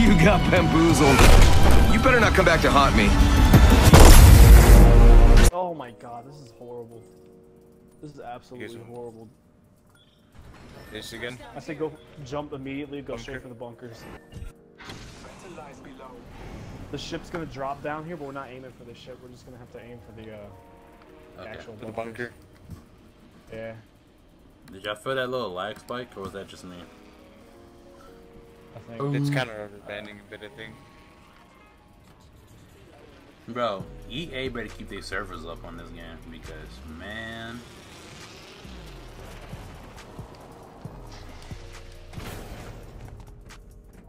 You got bamboozled. You better not come back to haunt me. Oh my god, this is horrible. This is absolutely Here's- horrible. This again? I say go jump immediately, go Bunker. straight for the bunkers. The ship's gonna drop down here, but we're not aiming for the ship. We're just gonna have to aim for the uh, Okay. actual For the bunker? Yeah, Did y'all feel that little lag spike, or was that just me? I think. It's kind of rubber banding a bit, I think. Bro, EA better keep their servers up on this game because man,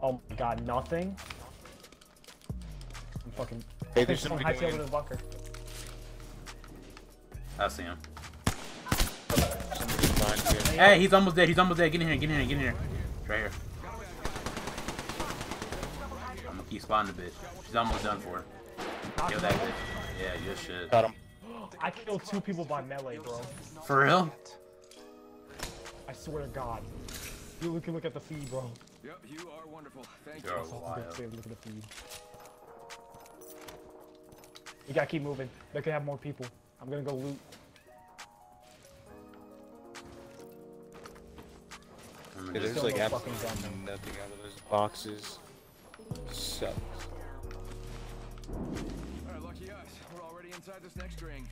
Oh my god, nothing? I'm fucking. Hey, there's someone somebody hightailed going to the bunker. I see him. Somebody's behind here. Hey, he's almost dead. He's almost dead. Get in here. Get in here. Get in here. Right here. I'm gonna keep spawning the bitch. She's almost done for. Kill that bitch. Yeah, good shit. Got him. I killed two people by melee, bro. For real? I swear to God. You can look at the feed, bro. Yep, you are wonderful. Thank You're That's all I'm gonna wild. Look at the feed. We gotta keep moving. They could have more people. I'm gonna go loot. Yeah, there's like no fucking absolutely nothing out of those boxes. Sucks. Alright, lucky us. We're already inside this next ring.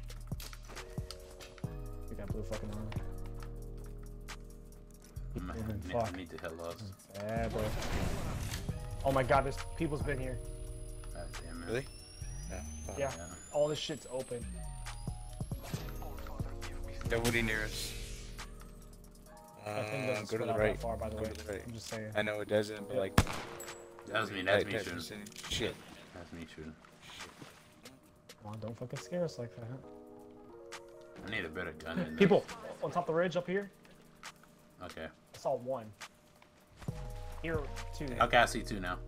We got blue fucking armor. Man, moving. I need- Fuck. need to hell up. Yeah, bro. Oh my god, there's people's been here. God damn it. Really? Yeah. Yeah. Yeah. All this shit's open. Nobody near us. Uh, doesn't go to the right. far, by the Go way. to the right. I'm just saying. I know it doesn't, but Yeah. like. That was me. That's right, me type shooting. vicinity. Shit. That's me shooting. Come on, don't fucking scare us like that. I need a better gun than this. People on top of the ridge up here. Okay. I saw one. Here, two. Okay, I see two now.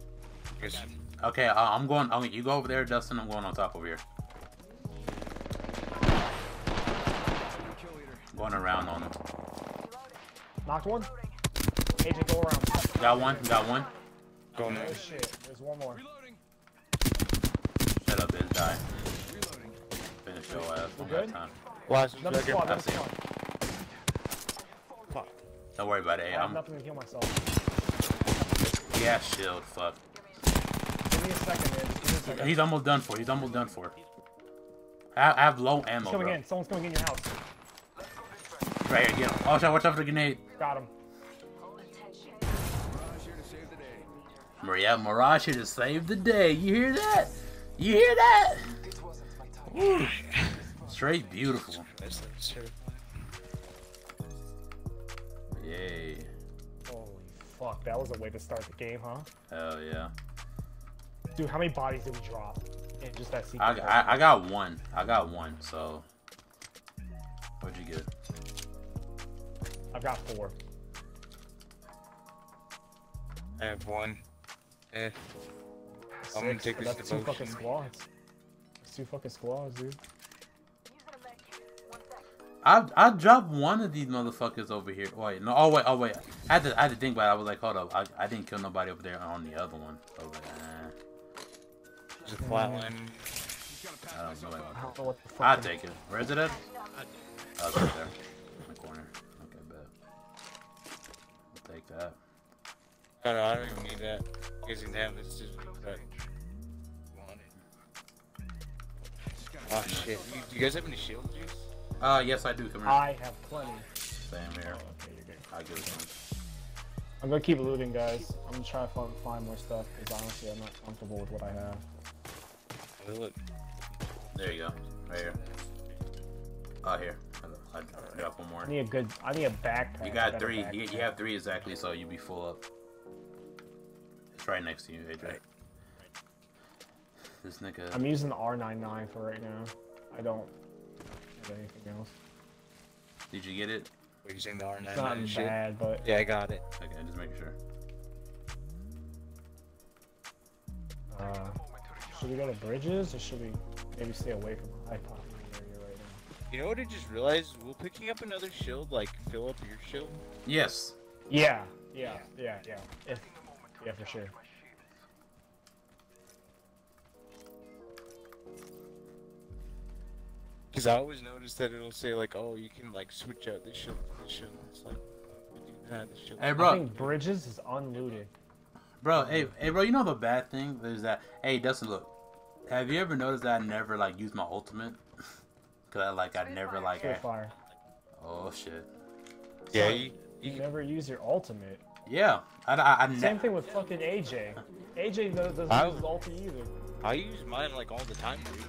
Okay, uh, I'm going. Oh, you go over there, Dustin. I'm going on top over here. Going around on him. Knocked one. AJ, go around. Got one. Got one. Going there. Oh shit, there's one more. Reloading. Shut up, bitch. Die. Reloading. Finish your ass. We Don't good? have time. Last Another second. squad, I another see him. squad. Fuck. Don't worry about it. I Hey, have I'm. nothing to heal myself. Yeah, shield. Fuck. Give me a second, man. Just give me a second. He's almost done for. He's almost done for. I, I have low ammo, He's coming bro. in. Someone's coming in your house. Right here, get him. Oh, shit, watch out for the grenade. Got him. Maria Mirage here to save the day. You hear that? You hear that? Woo. Straight beautiful. That's that's terrible. Yay. Holy fuck, that was a way to start the game, huh? Hell yeah. Dude, how many bodies did we drop in just that I, sequence? I, I got one. I got one, so. What'd you get? I've got four. I have one. Eh. I'm gonna take this That's two fucking squads. That's two fucking squads, dude. I I dropped one of these motherfuckers over here. Wait, no. Oh wait, oh wait. I had to I had to think about it. I was like, hold up. I, I didn't kill nobody over there on the other one. I was like, There's flatline. Just gotta I don't know. up. I don't know what the fuck. I'll take it. Where is it at? Oh, it's right there. In the corner. Okay, bet. I'll take that. God, I don't even need that. You guys can have this. Just that. Want it. Oh shit. You, do you guys have any shield juice? Uh, yes, I do. Come here. I have plenty. Same here. Okay, you're good. I'll give it I'm gonna keep looting, guys. I'm gonna try to find, find more stuff because honestly, I'm not comfortable with what I have. Oh, look. There you go. Right here. Oh, here. I, I got one more. I need a good. I need a backpack. You got better three. You, you have three exactly, so you be full up. It's right next to you, Adrian. Right. This nigga. I'm using the R99 for right now. I don't have anything else. Did you get it? What are you saying the R9 It's not and shit? bad, but Yeah, I got it. Okay, just making sure. uh, should we go to bridges or should we maybe stay away from high pop area right now? You know what I just realized? Will picking up another shield like fill up your shield? Yes. Yeah, yeah, yeah, yeah. If, yeah, for sure. Because I always notice that it'll say like, oh, you can like switch out this shield for this shield. It's like, do that, this shield. Hey, bro. I think Bridges is unlooted. Bro, hey, hey, bro, you know the bad thing is that, hey, Dustin, look, have you ever noticed that I never like use my ultimate? Cause I like, I never like. So far. Oh shit. Yeah. You, you, you never use your ultimate. Yeah, I, I, I Same thing with fucking AJ. AJ does- doesn't I- use his ulti either. I use mine like all the time, dude.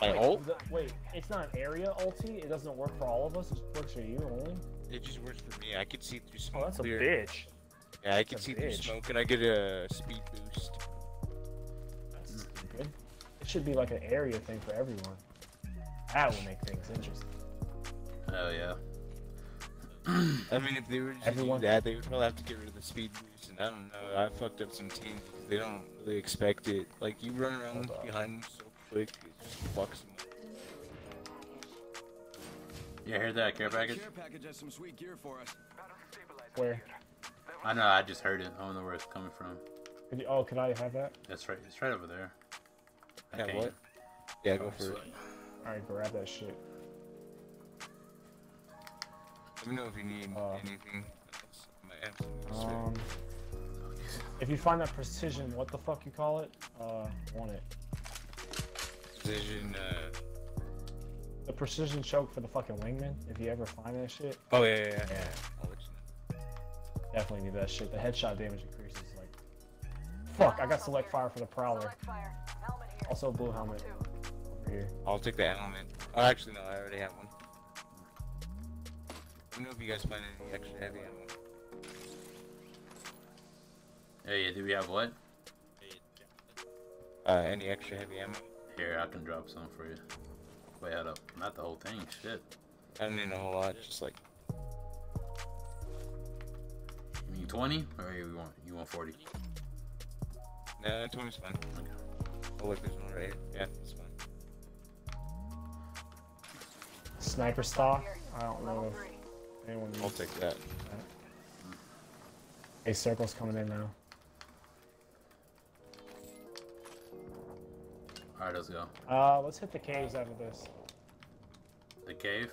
My Wait, ult, the- wait, it's not an area ulti. It doesn't work for all of us. It works for you only. it just works for me. I can see through smoke. Oh, smoke. that's a bitch. Yeah, I can That's a see through smoke, and I get a speed boost. That's stupid. It should be like an area thing for everyone. That would make things interesting. Hell yeah. I mean, if they were to Everyone- do that, they would probably have to get rid of the speed boost, and I don't know. I fucked up some teams because they don't really expect it. Like you run around Hold on. behind them so quick, it just fucks them. up. Yeah, hear that care package? Care package has some sweet gear for us. Where? I know. I just heard it. I don't know where it's coming from. Could you, oh, could I have that? That's right. It's right over there. I Yeah, can't- what? Yeah, go Oh, for it. All right, grab that shit. Let me know if you need Uh, anything. else. I might have some Um, if you find that precision, what the fuck you call it? Uh, want it? precision. Uh... The precision choke for the fucking wingman. If you ever find that shit, Oh yeah, yeah, yeah. Yeah. I'll let you know. definitely need that shit. The headshot damage increases like. Fuck! I got select fire for the prowler. Select fire. Also blue helmet over here. I'll take the helmet. Oh, actually, no, I already have one. Let me know if you guys find any extra heavy ammo. Hey, yeah, do we have what? Uh, any extra heavy ammo? Here, I can drop some for you. Wait, hold up. Not the whole thing. Shit. I don't need a whole lot, just like You mean 20? Or you want you want 40? Nah, 20's fine. Oh, look, there's one right here. Yeah, it's fine. Sniper stock. I don't know if three. Anyone I'll needs. take that. A circle's coming in now. Alright, let's go. Uh, let's hit the caves after this. The cave?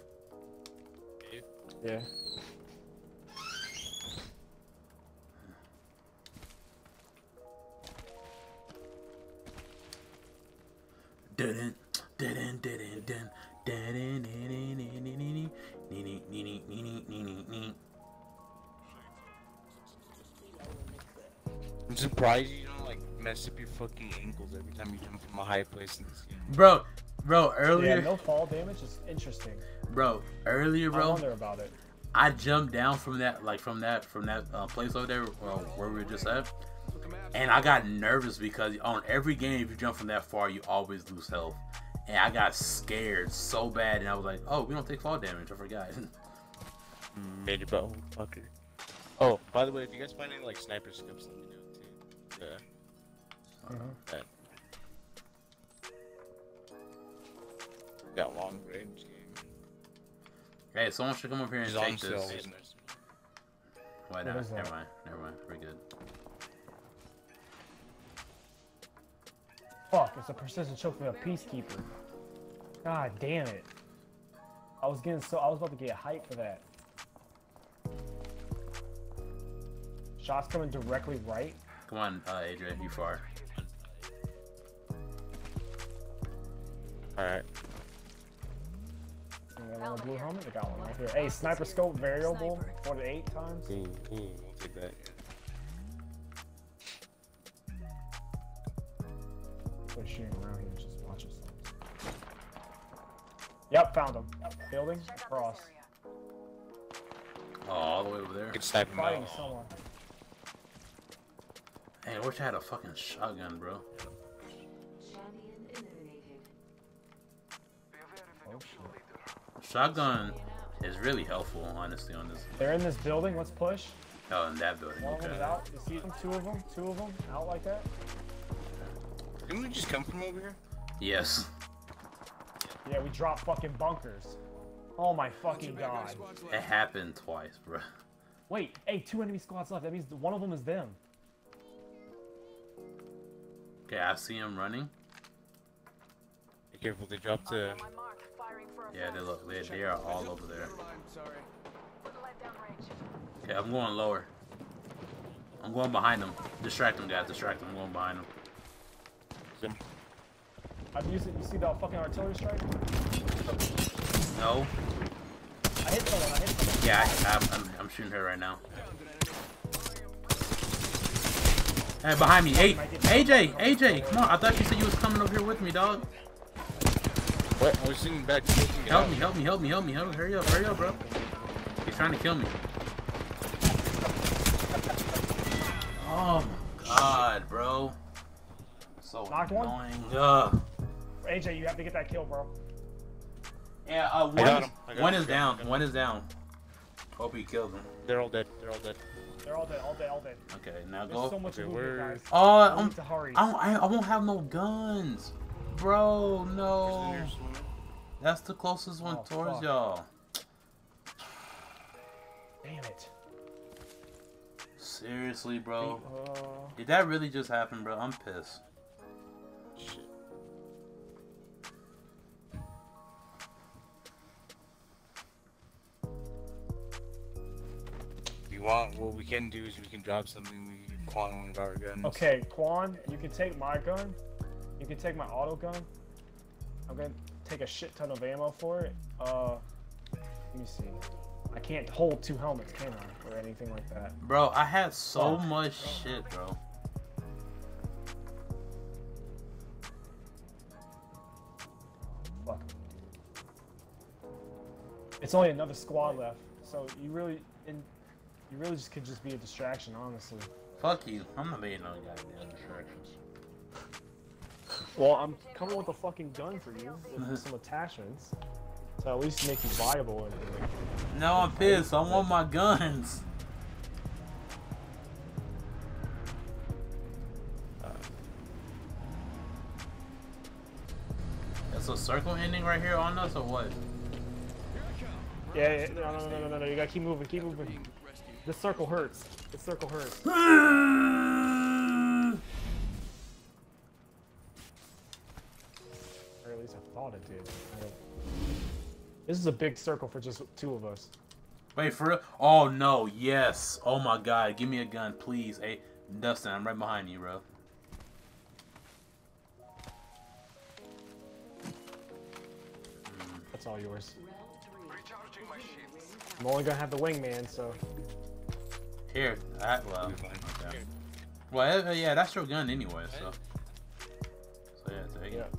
Cave? Yeah. Dun surprised you don't like mess up your fucking ankles every time you jump from a high place in this game. Bro, bro, Yeah, earlier, no fall damage is interesting. bro, earlier, I bro, wonder about it. I jumped down from that, like from that, from that uh, place over there uh, where we were just at, and I got nervous because on every game, if you jump from that far, you always lose health, and I got scared so bad, and I was like, oh, we don't take fall damage. I forgot. Made your butt fucker. Oh, by the way, if you guys find any like sniper scopes, let me know too. Mhm. That. Got long range game. hey, someone should come up here and He's take this. Why What not? is that? Never mind. Never mind. We're good. Fuck, it's a precision choke for a peacekeeper. God damn it. I was getting so I was about to get hype for that. Shots coming directly right. Come on, uh, Adrian, you far. Alright. And then a blue helmet. I got one right here. Hey, sniper scope variable. Four to eight times. Ooh, ooh, we'll take that. Quit shooting around here. Just watch yourself. Yep, found him. Building across. Oh, all the way over there. Good sniper Fighting someone. Hey, I wish I had a fucking shotgun, bro. Oh. Shotgun is really helpful, honestly, on this. They're in this building. Let's push. Oh, in that building. One Okay. out. You see them? Two of them. Two of them out like that. Didn't we just come from over here? Yes. Yeah, we dropped fucking bunkers. Oh my fucking god. It happened twice, bro. Wait, hey, two enemy squads left. That means one of them is them. Okay, I see him running. Be careful, they dropped Mark a. on my mark. Firing Yeah, they look. They, they are all over there. Never mind, sorry. Okay, I'm going lower. I'm going behind them. Distract them, guys. Distract them. I'm going behind them. I'm using. You see that fucking artillery strike? No. I hit someone. I hit someone. Yeah, I, I'm, I'm, I'm shooting her right now. Hey, behind me. Hey, AJ, AJ, come on. I thought you said you was coming over here with me, dog. What? I was sitting back. looking it Help me, help me, help me, help me, help me. Hurry up, hurry up, bro. He's trying to kill me. Oh my god, bro. So Knocked one? annoying. Ugh. AJ, you have to get that kill, bro. Yeah, uh, one, got is, him. I got one him. is down. One is down. Hope he killed him. They're all dead. They're all dead. They're all dead. All dead. All dead. Okay, now There's go. so much Okay, movement, guys. oh, I I'm, need to hurry. I, don't, I, I won't have no guns, bro. No, that's the closest one Oh, towards y'all. Damn it. Seriously, bro. Uh, Did that really just happen, bro? I'm pissed. You want, what we can do is we can drop something. We can quant one of our guns. okay, Quan, you can take my gun. You can take my auto gun. I'm gonna take a shit ton of ammo for it. Uh, let me see. I can't hold two helmets, can I, or anything like that? Bro, I had so Fuck. much shit, bro. Fuck. It's only another squad left, so you really, and you really just could just be a distraction, honestly. Fuck you. I'm not making no goddamn distractions. Well, I'm coming with a fucking gun for you with some attachments, to at least make you viable. And, No, I'm pissed. I want my guns. Uh. That's a circle ending right here on us, or what? yeah, yeah, no, no, no, no, no, no, you gotta keep moving, keep moving. This circle hurts. This circle hurts. Or at least I thought it did. I don't... This is a big circle for just two of us. Wait for real? Oh no, yes. Oh my god, give me a gun, please. Hey, Dustin, I'm right behind you, bro. That's all yours. I'm only gonna have the wingman, so Here, I, well, You're okay. Well, uh, yeah, that's your gun anyway, so. So yeah, take yeah. it.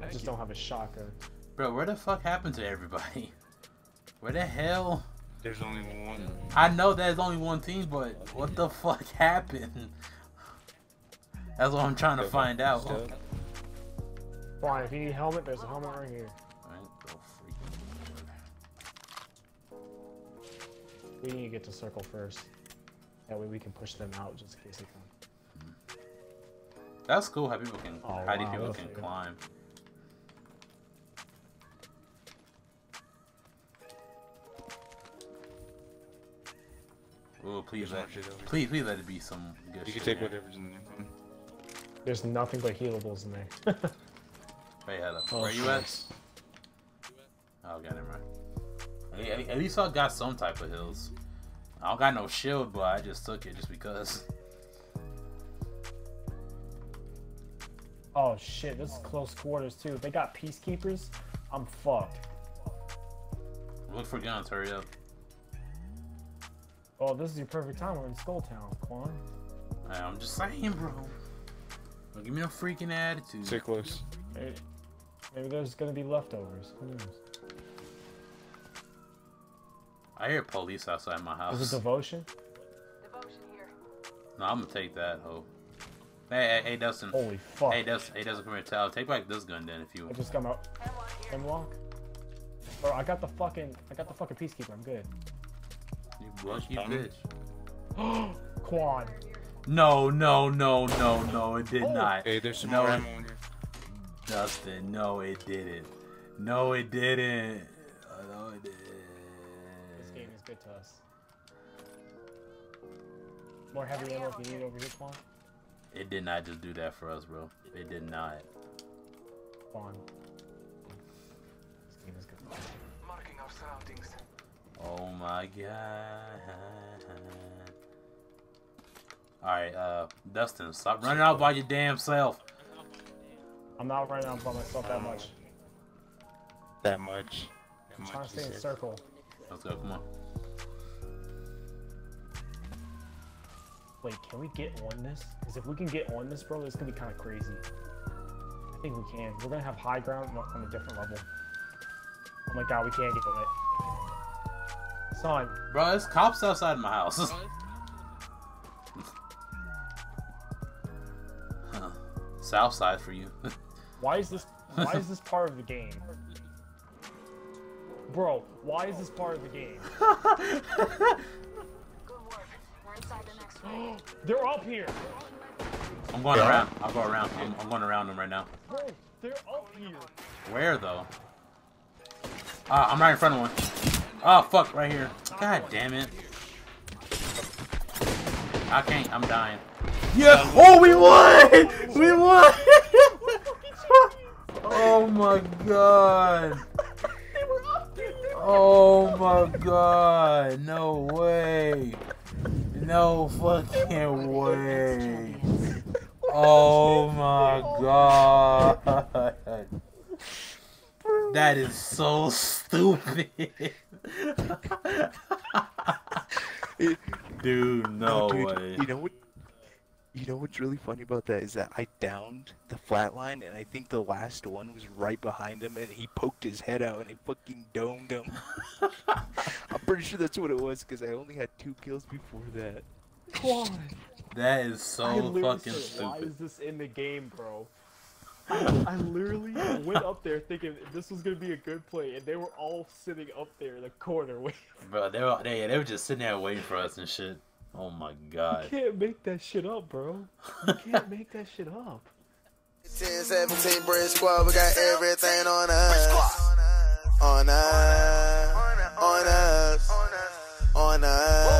I just don't have a shotgun. Bro, where the fuck happened to everybody? Where the hell? There's only one. I know there's only one team, but what the fuck happened? That's what I'm trying to find out. Still. Fine, if you need a helmet, there's a helmet right here. Alright, go freaking We need to get to circle first. That way we can push them out just in case they come. That's cool how people can Oh, how these wow, people that's can good. climb. Oh, please There's let more shit over here. please please let it be some good You shit. can take whatever's in there. There's nothing but healables in there. Wait, hold up. Oh, Where you shit. at? Oh, got him right. At, at- at least I got some type of hills. I don't got no shield, but I just took it just because. oh shit, this is close quarters too. If they got peacekeepers, I'm fucked. Look for guns, hurry up. Oh, this is your perfect time. We're in Skull Town, Quan. Hey, I'm just saying, bro. Don't give me no freaking attitude. Stay close. Maybe, maybe there's gonna be leftovers. Who knows? I hear police outside my house. Is it devotion? Devotion here. No, I'm gonna take that. Oh. Hey, hey, hey, Dustin. Holy fuck! Hey, Dustin. Hey, Dustin, come here. Tell. Take back this gun then, if you. I just got my Hemlok. Bro, I got the fucking, I got the fucking peacekeeper. I'm good. You lucky Tommy? bitch. Quan. No, no, no, no, no. It did Oh. not. Hey, there's some No. more ammo in here. Dustin, no, it didn't. No, it didn't. Uh, No, it didn't. This good to us. More heavy ammo if you need over here, Quan. It did not just do that for us, bro. It did not. Quan. This game is good. Marking our surroundings. Oh my god. Alright, uh, Dustin, stop running out by your damn self. I'm not running out by myself that much. That much. That I'm much trying to stay in said. circle. Let's go, come on. Wait, can we get on this? Because if we can get on this, bro, it's gonna be kind of crazy. I think we can. We're gonna have high ground on- on a different level. Oh my god, we can't get on it. Son, Bro, it's cops outside my house. Huh. South side for you. why is this? Why is this part of the game? Bro, why is this part of the game? They're up here. I'm going Yeah. around. I'll go around. I'm, I'm going around them right now. Bro, they're up here. Where though? Ah, I'm right in front of one. Oh fuck, right here. God damn it. I can't. I'm dying. Yeah. Oh, we won. We won. oh my god. Oh my god. No way. No fucking way. Oh my god. That is so stupid. Dude, no dude, way. You know what? You know what's really funny about that is that I downed the flatline, and I think the last one was right behind him, and he poked his head out, and he fucking domed him. I'm pretty sure that's what it was, because I only had two kills before that. Why? That is so literally fucking said, why stupid. is this in the game, bro? I, I literally went up there thinking this was gonna be a good play, and they were all sitting up there in the corner waiting. Bro, they were, they, they were just sitting there waiting for us and shit. Oh my god. You can't make that shit up, bro. You can't make that shit up. 10, 17, Bridge Squad, we got everything on us. On us. On us. On us. On us.